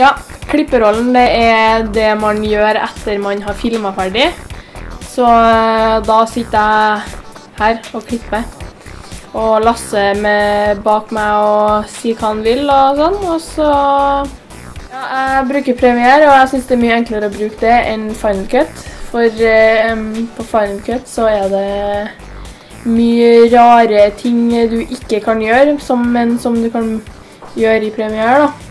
Ja, klipperollen det er det man gjør etter man har filma ferdig. Så eh, da sitter jeg her og klipper. Og Lasse med bak meg og sier hva han vil og sånn. Og så ja, Jeg bruker Premiere, og jeg syns det er mye enklere å bruke det enn Final Cut. For eh, på Final Cut så er det mye rare ting du ikke kan gjøre, som, men som du kan gjøre i Premiere. da.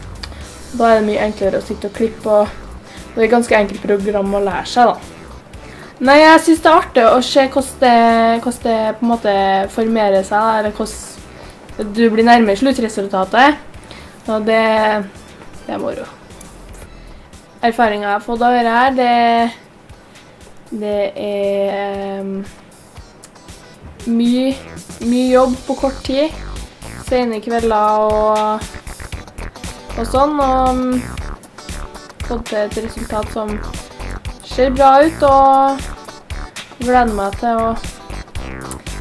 Da er det mye enklere å sitte og klippe, og det er et ganske enkelt program å lære seg, da. Nei, jeg syns det er artig å se hvordan det, det på en måte formerer seg, eller hvordan du blir nærmere sluttresultatet. Og det, det er moro. Erfaringa jeg har fått av dette her, det, det er um, mye, mye jobb på kort tid. Sene kvelder og og sånn. Og mm, fått til et resultat som ser bra ut. Og gleder meg til å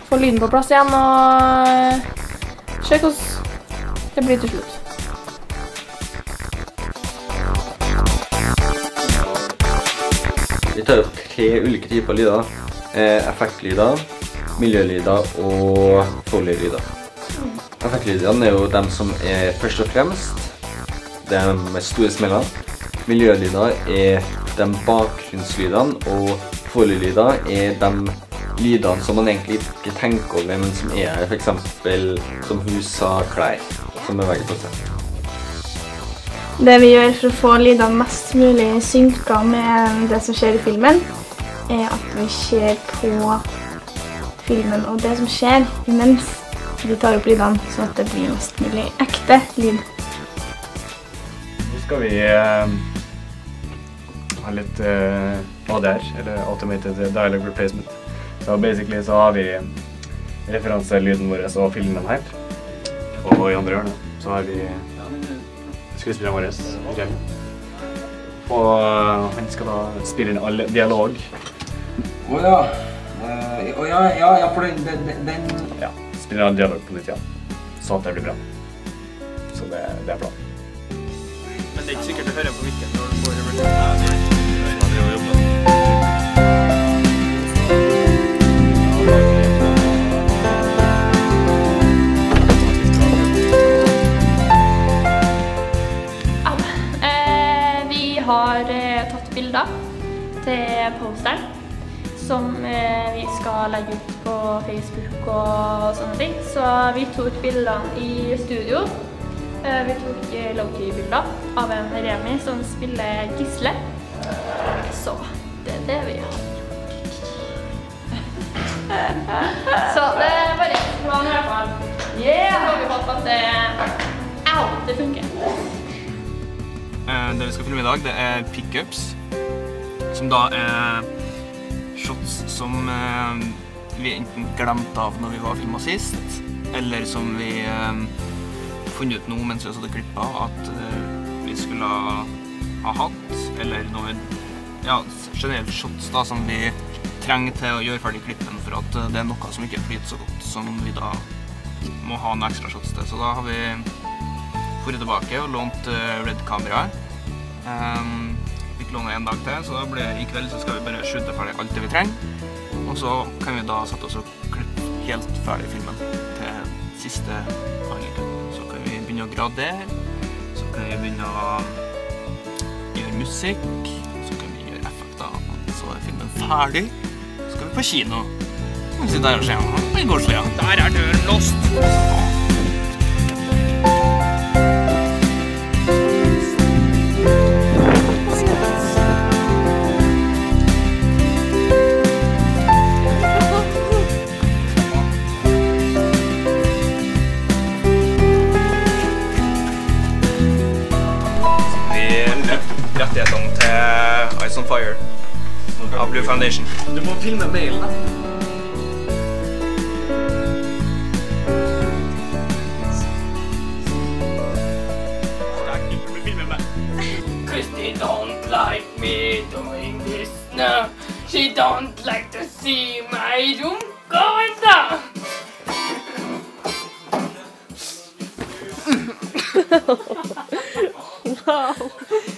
få lyden på plass igjen og eh, se hvordan det blir til slutt. Vi tar opp tre ulike typer lyder. Eh, effektlyder, miljølyder og folielyder. Effektlydene er jo dem som er først og fremst de med store smellene. Miljølyder er de bakgrunnslydene, og foleylyder er de lydene som man egentlig ikke tenker over, men som er her. F.eks. som hus har klær som beveger på seg. Det vi gjør for å få lydene mest mulig synka med det som skjer i filmen, er at vi ser på filmen og det som skjer imens vi tar opp lydene, sånn at det blir mest mulig ekte lyd. Skal vi eh, ha litt eh, ADR, eller Automated Dialogue Replacement. Så basically så har vi referanselyden vår og filmen her. Og i andre hjørnet så har vi skuespilleren vår, Remi. Og eh, han skal da spille inn all dialog. Å ja. Uh, oh, ja, ja, ja, for den, den, den Ja, spille inn all dialog på nytt ja. Sånn at det blir bra. Så det, det er planen. Det er ikke sikkert du hører på mikken når du får reversert. Eh, eh, bilder til posteren som eh, vi skal legge ut på Facebook og sånne ting. Så vi tok bildene i studio. Eh, vi tok eh, low-key-bilder av en Remi som spiller Gisle. Så det er det vi har gjort. Så det er bare planen i hvert fall. Yeah! Så har vi fått at det Au! Det funker. Eh, Det vi skal filme i dag, det er pickups. Som da er shots som vi enten glemte av når vi var filma sist, eller som vi funnet ut nå mens vi hadde klippa at eh, vi skulle ha, ha hatt, eller noen ja, generelt shots da, som vi trenger til å gjøre ferdig klippen for at eh, det er noe som ikke flyter så godt, som vi da må ha noen ekstra shots til. Så da har vi dratt tilbake og lånt uh, Red-kameraet. Um, fikk låne en dag til, så da ble, i kveld så skal vi bare shoote ferdig alt det vi trenger. Og så kan vi da sette oss og klippe helt ferdig filmen til siste handling. Begynne å gradere, så kan vi begynne å gjøre musikk, så kan vi gjøre effekter, så er filmen ferdig. Så skal vi på kino. Så kan vi sitte der og se. Det går slik. Der er døren låst. Rettighetene er til Ice on Fire av Blue Foundation. Du må filme mailen, da. Cause they don't like me doing this now. She don't like to see my room going down.